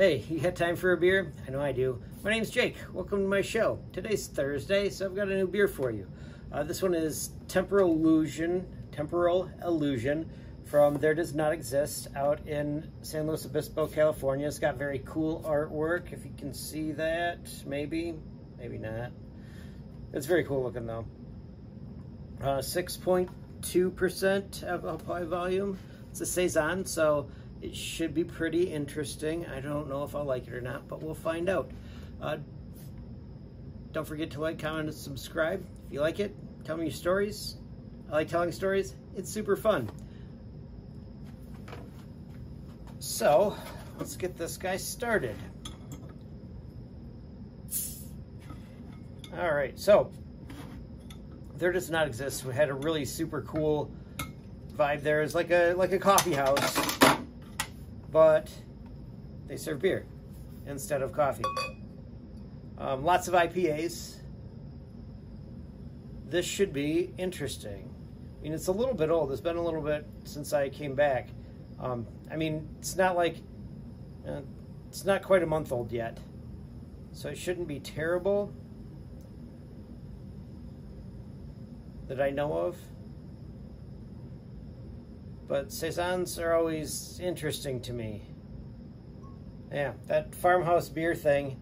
Hey, you got time for a beer? I know I do. My name's Jake. Welcome to my show. Today's Thursday, so I've got a new beer for you. Uh, this one is Temporal Illusion, Temporal Illusion from There Does Not Exist out in San Luis Obispo, California. It's got very cool artwork, if you can see that. Maybe, maybe not. It's very cool looking though. 6.2% uh, alcohol volume. It's a Saison, so it should be pretty interesting. I don't know if I'll like it or not, but we'll find out. Uh, don't forget to like, comment, and subscribe. If you like it, tell me your stories. I like telling stories. It's super fun. So, let's get this guy started. All right, so there does not exist. We had a really super cool vibe there. It's like a like a coffee house but they serve beer instead of coffee. Um, lots of IPAs. This should be interesting. I mean, it's a little bit old. It's been a little bit since I came back. Um, I mean, it's not like, uh, it's not quite a month old yet. So it shouldn't be terrible that I know of but saisons are always interesting to me. Yeah, that farmhouse beer thing,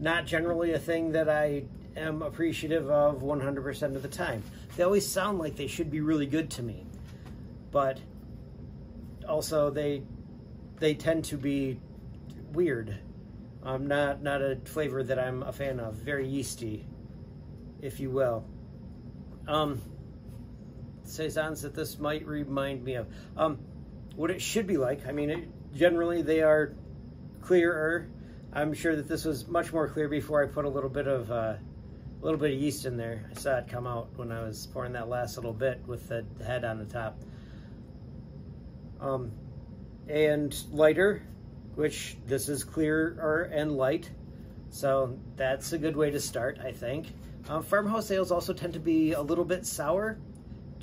not generally a thing that I am appreciative of 100% of the time. They always sound like they should be really good to me, but also they they tend to be weird. Um, not not a flavor that I'm a fan of. Very yeasty, if you will. Um, saisons that this might remind me of. Um, what it should be like, I mean, it, generally they are clearer. I'm sure that this was much more clear before I put a little bit of uh, a little bit of yeast in there. I saw it come out when I was pouring that last little bit with the head on the top. Um, and lighter, which this is clearer and light. So that's a good way to start, I think. Um, farmhouse ales also tend to be a little bit sour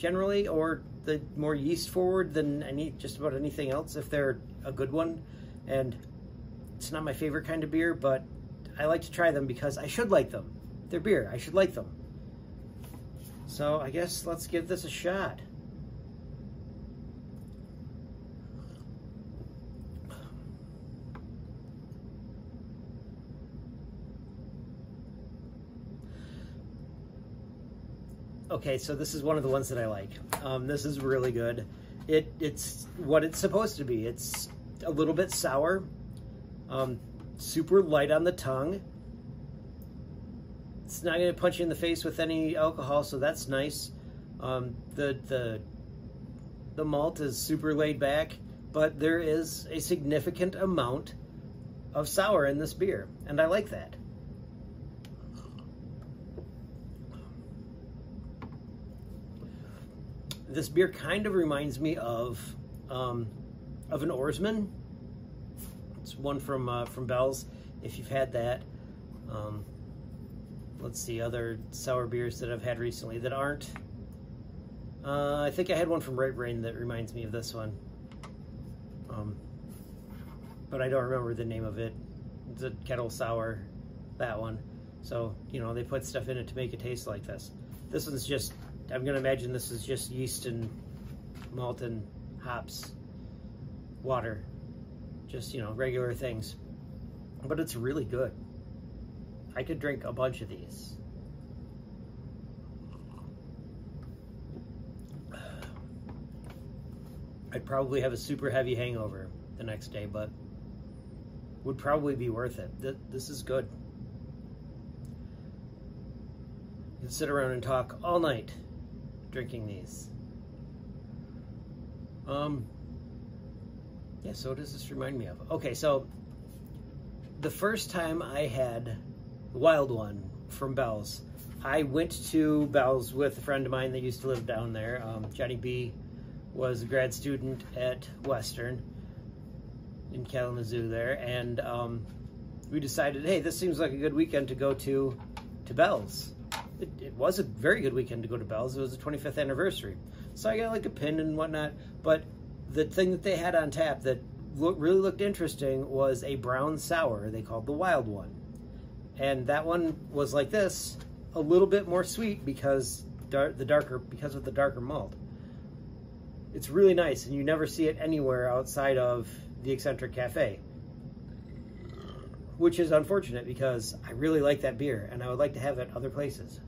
generally, or the more yeast forward than any just about anything else if they're a good one. And it's not my favorite kind of beer, but I like to try them because I should like them. They're beer. I should like them. So I guess let's give this a shot. Okay, so this is one of the ones that I like. Um, this is really good. It It's what it's supposed to be. It's a little bit sour, um, super light on the tongue. It's not going to punch you in the face with any alcohol, so that's nice. Um, the, the, the malt is super laid back, but there is a significant amount of sour in this beer, and I like that. This beer kind of reminds me of um, of an oarsman. It's one from uh, from Bell's. If you've had that, um, let's see other sour beers that I've had recently that aren't. Uh, I think I had one from Right Brain that reminds me of this one, um, but I don't remember the name of it. It's a kettle sour, that one. So you know they put stuff in it to make it taste like this. This one's just I'm going to imagine this is just yeast and malt and hops, water, just, you know, regular things. But it's really good. I could drink a bunch of these. I'd probably have a super heavy hangover the next day, but would probably be worth it. This is good. You can sit around and talk all night drinking these. Um, yeah, so what does this remind me of? Okay, so the first time I had Wild One from Bell's, I went to Bell's with a friend of mine that used to live down there. Um, Johnny B was a grad student at Western in Kalamazoo there, and um, we decided, hey, this seems like a good weekend to go to to Bell's it, it, was a very good weekend to go to Bell's. It was the 25th anniversary. So I got like a pin and whatnot. But the thing that they had on tap that look, really looked interesting was a brown sour they called the Wild One. And that one was like this, a little bit more sweet because dar- the darker because of the darker malt. It's really nice, and you never see it anywhere outside of the Eccentric Cafe, which is unfortunate because I really like that beer, and I would like to have it other places.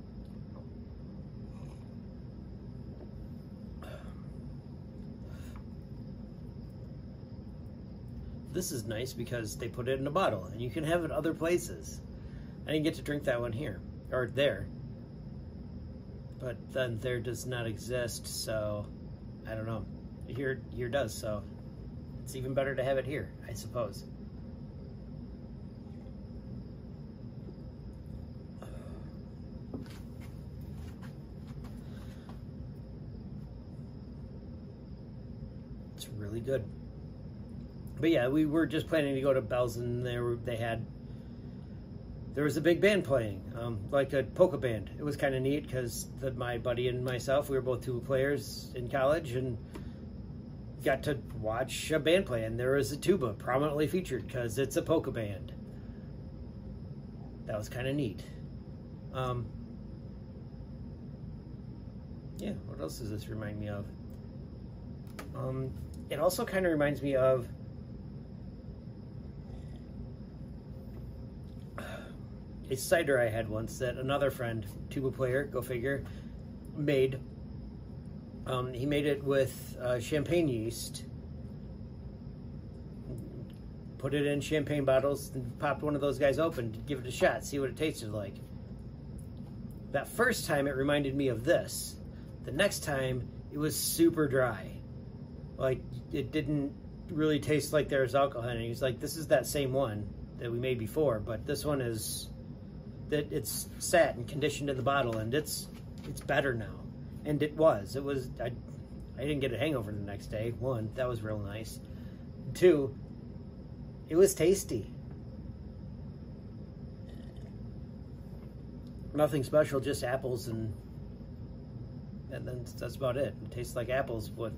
This is nice because they put it in a bottle, and you can have it other places. I didn't get to drink that one here or there, but then there does not exist, so I don't know. Here, here does, so it's even better to have it here, I suppose. It's really good. But yeah, we were just planning to go to Bell's, and there they had there was a big band playing, um, like a polka band. It was kind of neat because my buddy and myself, we were both tuba players in college, and got to watch a band play. And there was a tuba prominently featured because it's a polka band. That was kind of neat. Um, yeah, what else does this remind me of? Um, it also kind of reminds me of a cider I had once that another friend, tuba player, go figure, made. Um, he made it with uh, champagne yeast, put it in champagne bottles, and popped one of those guys open to give it a shot, see what it tasted like. That first time it reminded me of this. The next time it was super dry. Like it didn't really taste like there was alcohol in it. He's like, this is that same one that we made before, but this one is that it's sat and conditioned in the bottle and it's it's better now. And it was. It was I I didn't get a hangover the next day. One, that was real nice. Two, it was tasty. Nothing special, just apples and and then that's about it. It tastes like apples with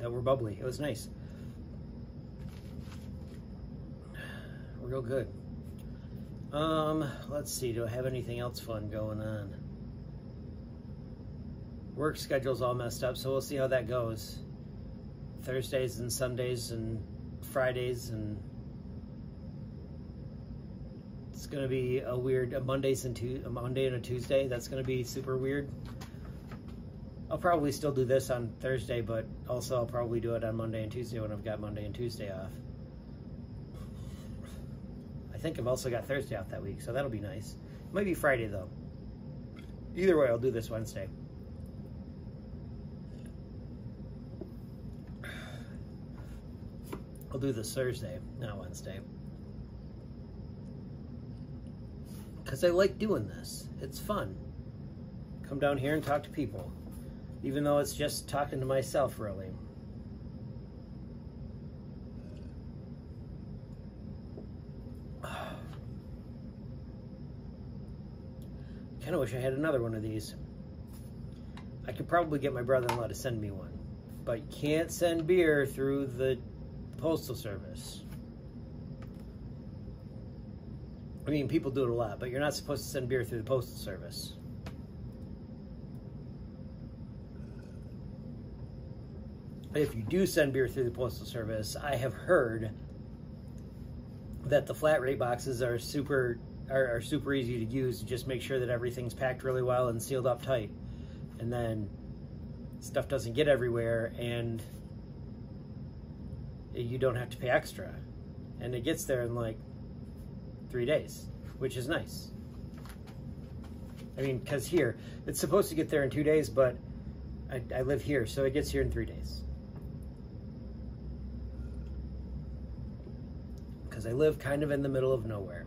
that were bubbly. It was nice. Real good. Um, let's see. Do I have anything else fun going on? Work schedule's all messed up, so we'll see how that goes. Thursdays and Sundays and Fridays and it's gonna be a weird a Mondays and a Monday and a Tuesday. That's gonna be super weird. I'll probably still do this on Thursday, but also I'll probably do it on Monday and Tuesday when I've got Monday and Tuesday off. I think I've also got Thursday off that week, so that'll be nice. Might be Friday though. Either way, I'll do this Wednesday. I'll do this Thursday, not Wednesday. Because I like doing this. It's fun. Come down here and talk to people. Even though it's just talking to myself, really. Kind of wish I had another one of these. I could probably get my brother-in-law to send me one, but you can't send beer through the postal service. I mean, people do it a lot, but you're not supposed to send beer through the postal service. If you do send beer through the postal service, I have heard that the flat rate boxes are super are, are super easy to use. Just make sure that everything's packed really well and sealed up tight. And then stuff doesn't get everywhere and you don't have to pay extra. And it gets there in like three days, which is nice. I mean, because here, it's supposed to get there in two days, but I, I live here, so it gets here in three days. Because I live kind of in the middle of nowhere.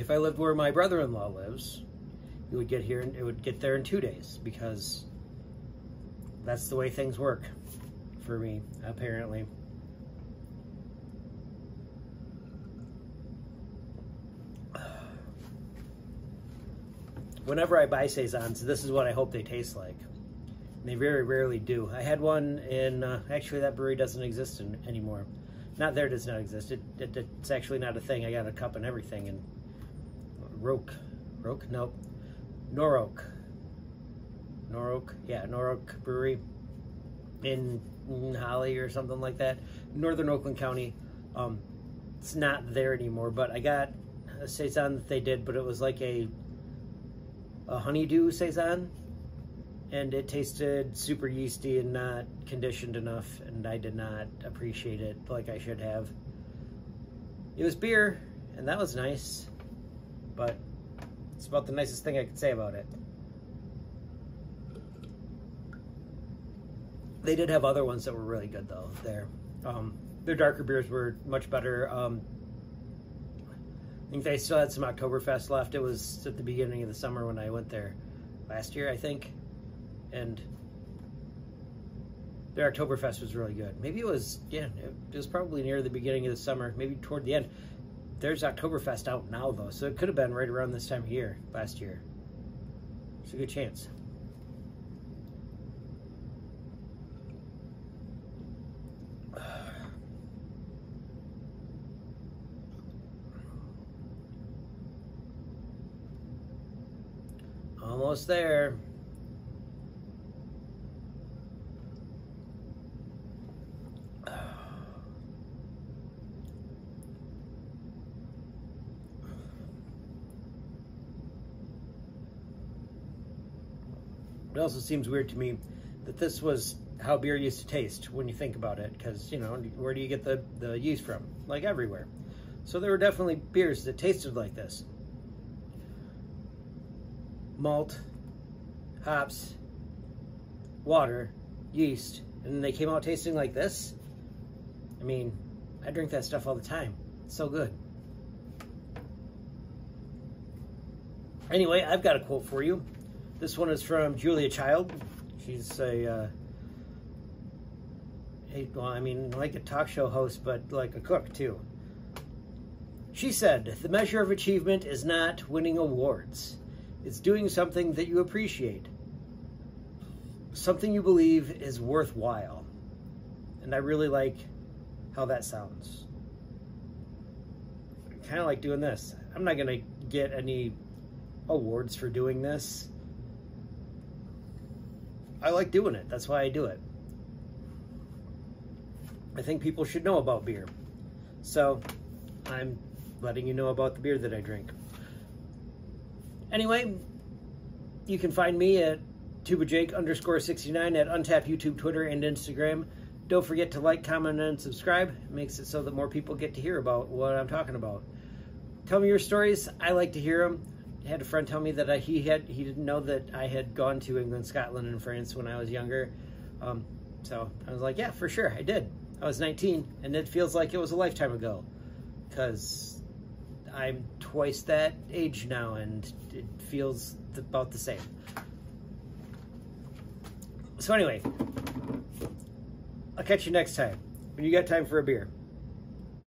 If I lived where my brother-in-law lives, it would get here and it would get there in two days because that's the way things work for me, apparently. Whenever I buy saisons, this is what I hope they taste like. They very rarely do. I had one in, uh, actually that brewery doesn't exist in, anymore. Not there does not exist. It, it, it's actually not a thing. I got a cup and everything. And Roke, Roke, nope, Noroak, Noroak, yeah, Noroak Brewery in Holly or something like that, Northern Oakland County. Um, it's not there anymore, but I got a saison that they did, but it was like a a honeydew saison, and it tasted super yeasty and not conditioned enough, and I did not appreciate it like I should have. It was beer, and that was nice, but it's about the nicest thing I could say about it. They did have other ones that were really good though. There, um, their darker beers were much better. Um, I think they still had some Oktoberfest left. It was at the beginning of the summer when I went there last year, I think, and their Oktoberfest was really good. Maybe it was yeah, it was probably near the beginning of the summer, maybe toward the end. There's Oktoberfest out now though, so it could have been right around this time of year last year. It's a good chance. Almost there. It also seems weird to me that this was how beer used to taste when you think about it, because, you know, where do you get the, the yeast from? Like everywhere. So there were definitely beers that tasted like this malt, hops, water, yeast, and they came out tasting like this. I mean, I drink that stuff all the time. It's so good. Anyway, I've got a quote for you. This one is from Julia Child. She's a, uh, a well, I mean, like a talk show host, but like a cook too. She said, The measure of achievement is not winning awards. It's doing something that you appreciate, something you believe is worthwhile. And I really like how that sounds. Kind of like doing this. I'm not going to get any awards for doing this. I like doing it. That's why I do it. I think people should know about beer. So I'm letting you know about the beer that I drink. Anyway, you can find me at tubajake underscore 69 at Untappd YouTube, Twitter, and Instagram. Don't forget to like, comment, and subscribe. It makes it so that more people get to hear about what I'm talking about. Tell me your stories. I like to hear them. Had a friend tell me that I, he had he didn't know that I had gone to England, Scotland, and France when I was younger. Um, so I was like, yeah, for sure, I did. I was 19, and it feels like it was a lifetime ago, because I'm twice that age now, and it feels about the same. So anyway, I'll catch you next time when you got time for a beer.